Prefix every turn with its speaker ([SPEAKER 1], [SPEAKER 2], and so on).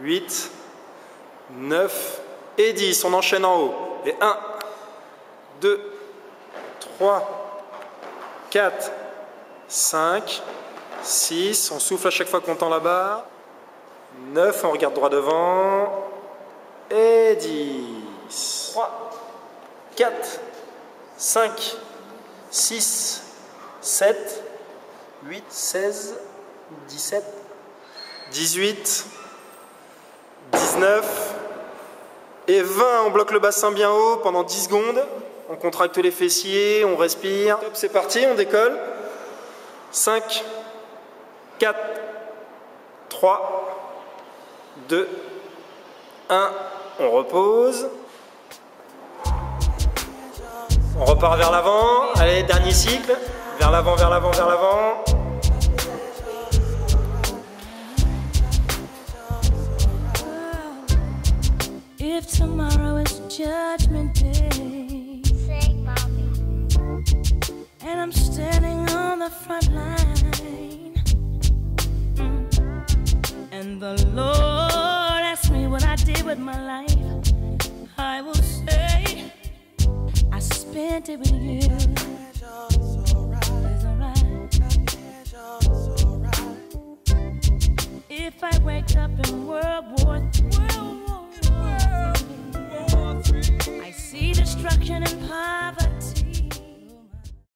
[SPEAKER 1] 8, 9 et 10. On enchaîne en haut. Et 1, 2, 3, 4, 5, 6. On souffle à chaque fois qu'on tend la barre. 9, on regarde droit devant. Et 10. 3, 4, 5, 6, 7, 8, 16, 17, 18, 19 et 20. On bloque le bassin bien haut pendant 10 secondes. On contracte les fessiers, on respire. c'est parti, on décolle. 5, 4, 3, 2, 1. On repose. On repart vers l'avant. Allez, dernier cycle. Vers l'avant, vers l'avant, vers l'avant. If tomorrow is judgment day. Sing, mommy. And I'm standing on the front line. Mm. And the Lord asks me what I did with my life. I will say I spent it with you. If I wake up in World War III destruction